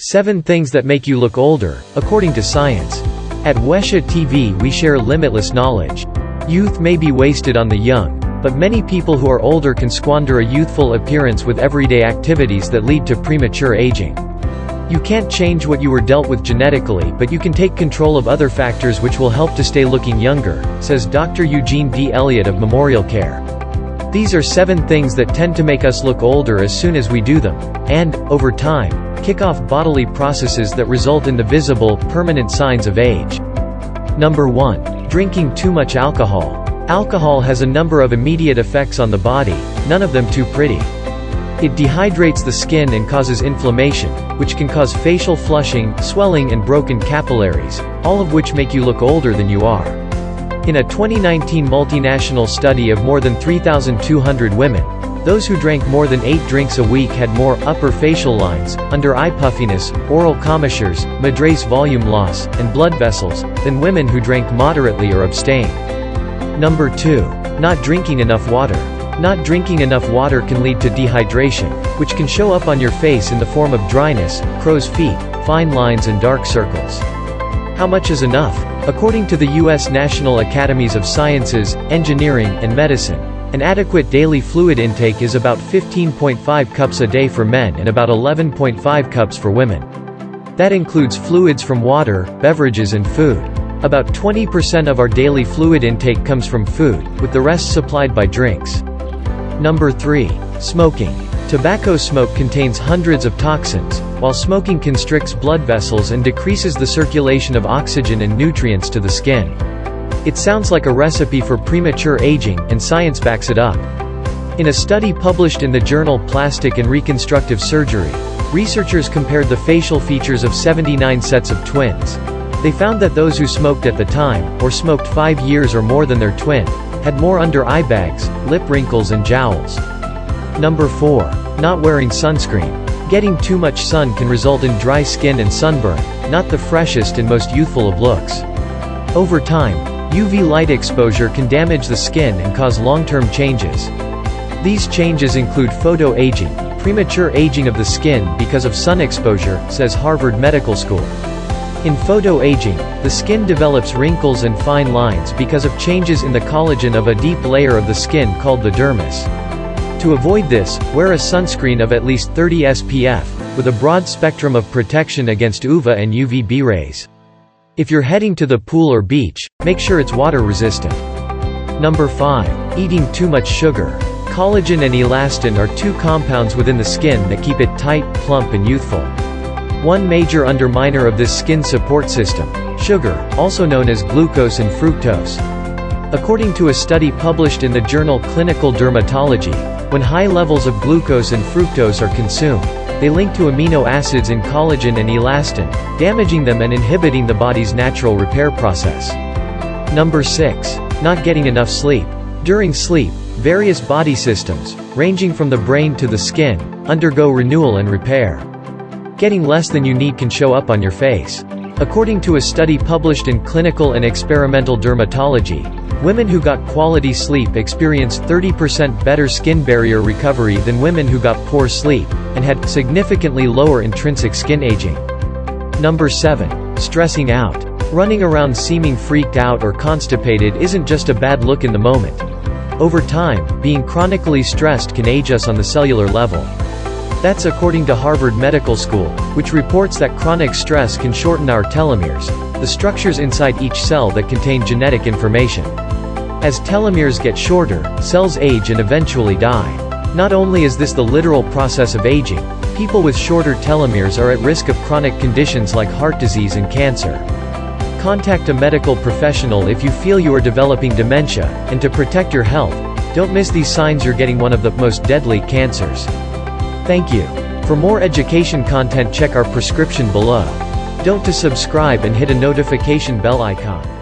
7 Things That Make You Look Older, According to Science. At Wesha TV we share limitless knowledge. Youth may be wasted on the young, but many people who are older can squander a youthful appearance with everyday activities that lead to premature aging. You can't change what you were dealt with genetically but you can take control of other factors which will help to stay looking younger, says Dr. Eugene D. Elliott of Memorial Care. These are seven things that tend to make us look older as soon as we do them, and, over time, kick off bodily processes that result in the visible, permanent signs of age. Number 1. Drinking too much alcohol. Alcohol has a number of immediate effects on the body, none of them too pretty. It dehydrates the skin and causes inflammation, which can cause facial flushing, swelling and broken capillaries, all of which make you look older than you are. In a 2019 multinational study of more than 3,200 women, those who drank more than 8 drinks a week had more upper facial lines, under-eye puffiness, oral commissures, midface volume loss, and blood vessels, than women who drank moderately or abstained. Number 2. Not drinking enough water. Not drinking enough water can lead to dehydration, which can show up on your face in the form of dryness, crow's feet, fine lines and dark circles. How much is enough? According to the U.S. National Academies of Sciences, Engineering, and Medicine, an adequate daily fluid intake is about 15.5 cups a day for men and about 11.5 cups for women. That includes fluids from water, beverages and food. About 20% of our daily fluid intake comes from food, with the rest supplied by drinks. Number 3. Smoking. Tobacco smoke contains hundreds of toxins, while smoking constricts blood vessels and decreases the circulation of oxygen and nutrients to the skin. It sounds like a recipe for premature aging, and science backs it up. In a study published in the journal Plastic and Reconstructive Surgery, researchers compared the facial features of 79 sets of twins. They found that those who smoked at the time, or smoked five years or more than their twin, had more under-eye bags, lip wrinkles and jowls. Number 4. Not wearing sunscreen. Getting too much sun can result in dry skin and sunburn, not the freshest and most youthful of looks. Over time, UV light exposure can damage the skin and cause long-term changes. These changes include photoaging, premature aging of the skin because of sun exposure, says Harvard Medical School. In photoaging, the skin develops wrinkles and fine lines because of changes in the collagen of a deep layer of the skin called the dermis. To avoid this, wear a sunscreen of at least 30 SPF, with a broad spectrum of protection against UVA and UVB rays. If you're heading to the pool or beach, make sure it's water resistant. Number 5. Eating too much sugar. Collagen and elastin are two compounds within the skin that keep it tight, plump and youthful. One major underminer of this skin support system, sugar, also known as glucose and fructose. According to a study published in the journal Clinical Dermatology, when high levels of glucose and fructose are consumed, they link to amino acids in collagen and elastin, damaging them and inhibiting the body's natural repair process. Number 6. Not getting enough sleep. During sleep, various body systems, ranging from the brain to the skin, undergo renewal and repair. Getting less than you need can show up on your face. According to a study published in Clinical and Experimental Dermatology, Women who got quality sleep experienced 30% better skin barrier recovery than women who got poor sleep, and had significantly lower intrinsic skin aging. Number 7. Stressing out. Running around seeming freaked out or constipated isn't just a bad look in the moment. Over time, being chronically stressed can age us on the cellular level. That's according to Harvard Medical School, which reports that chronic stress can shorten our telomeres, the structures inside each cell that contain genetic information. As telomeres get shorter, cells age and eventually die. Not only is this the literal process of aging, people with shorter telomeres are at risk of chronic conditions like heart disease and cancer. Contact a medical professional if you feel you are developing dementia, and to protect your health, don't miss these signs you're getting one of the most deadly cancers. Thank you. For more education content check our prescription below. Don't to subscribe and hit a notification bell icon.